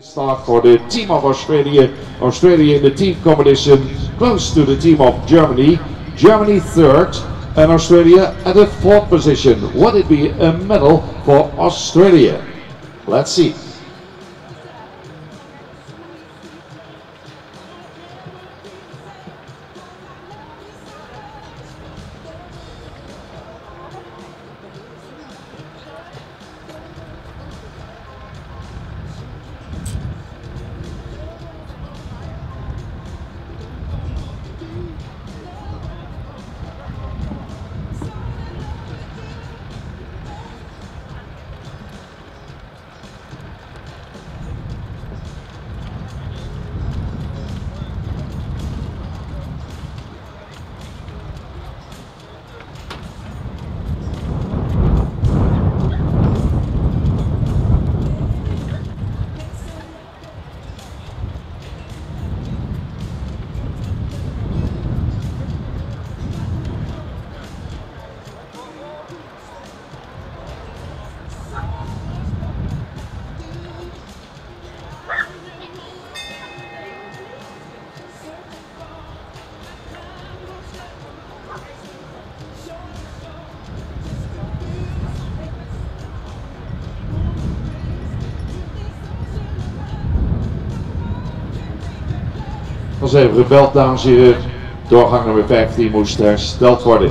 start for the team of Australia. Australia in the team competition close to the team of Germany. Germany third and Australia at the fourth position. Would it be a medal for Australia? Let's see. Even gebeld, dames en heren. Doorgang nummer 15 moest hersteld worden.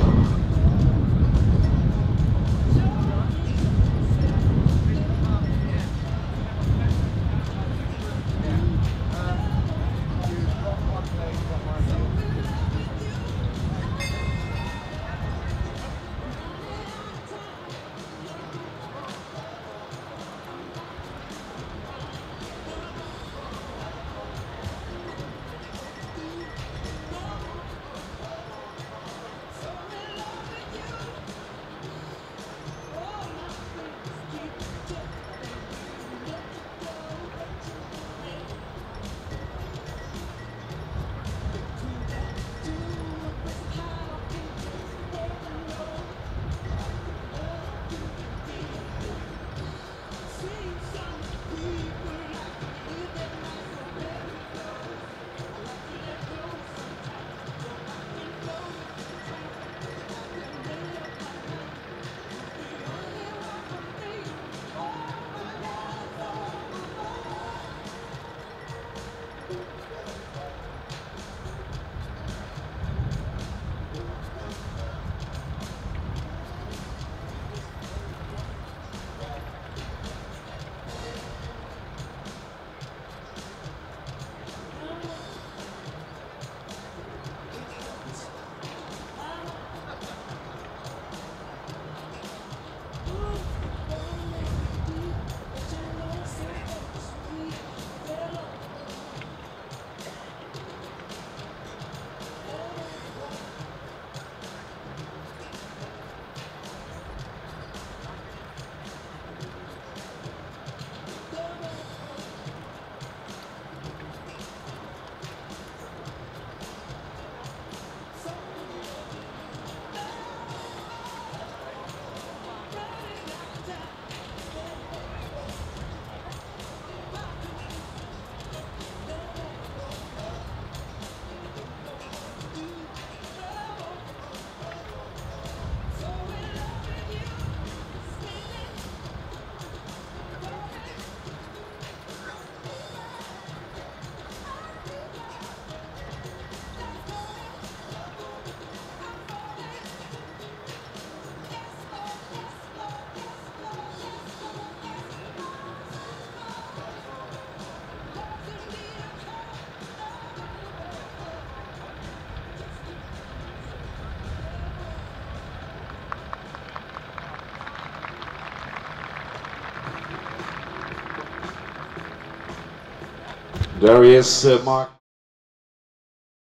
There he is, Mark.